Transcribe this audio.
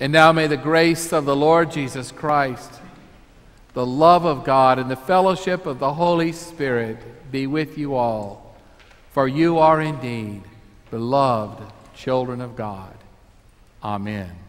And now may the grace of the Lord Jesus Christ, the love of God, and the fellowship of the Holy Spirit be with you all. For you are indeed beloved children of God. Amen.